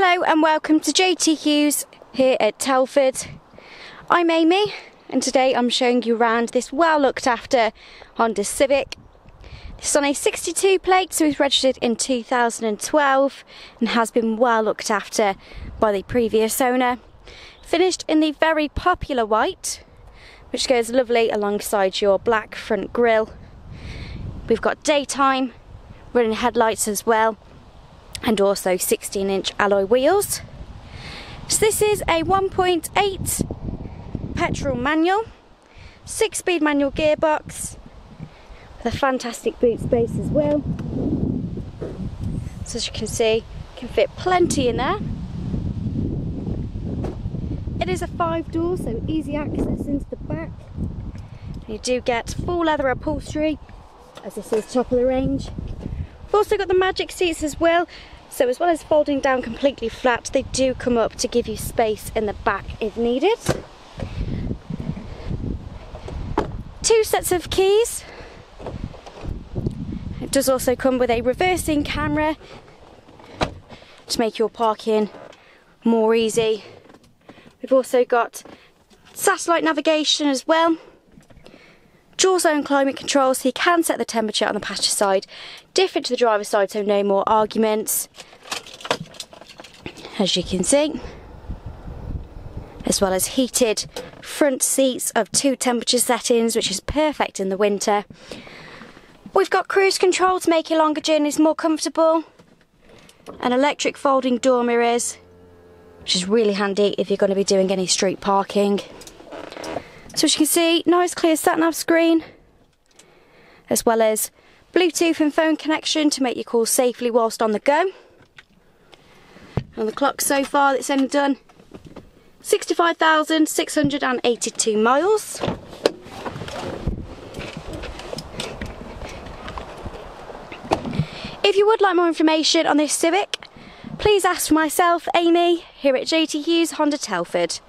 Hello and welcome to JT Hughes here at Telford. I'm Amy and today I'm showing you around this well looked after Honda Civic. This is on a 62 plate so it was registered in 2012 and has been well looked after by the previous owner. Finished in the very popular white which goes lovely alongside your black front grille. We've got daytime running headlights as well and also 16 inch alloy wheels. So this is a 1.8 petrol manual, 6 speed manual gearbox with a fantastic boot space as well. So as you can see, can fit plenty in there. It is a five door, so easy access into the back. You do get full leather upholstery, as this is top of the range. We've also got the magic seats as well. So as well as folding down completely flat, they do come up to give you space in the back if needed. Two sets of keys. It does also come with a reversing camera to make your parking more easy. We've also got satellite navigation as well dual zone climate control so you can set the temperature on the passenger side. Different to the driver's side so no more arguments. As you can see as well as heated front seats of two temperature settings which is perfect in the winter. We've got cruise control to make your longer journeys more comfortable. And electric folding door mirrors which is really handy if you're going to be doing any street parking so as you can see, nice clear sat-nav screen, as well as Bluetooth and phone connection to make your calls safely whilst on the go. On the clock so far, it's only done 65,682 miles. If you would like more information on this Civic, please ask for myself, Amy, here at JT Hughes Honda Telford.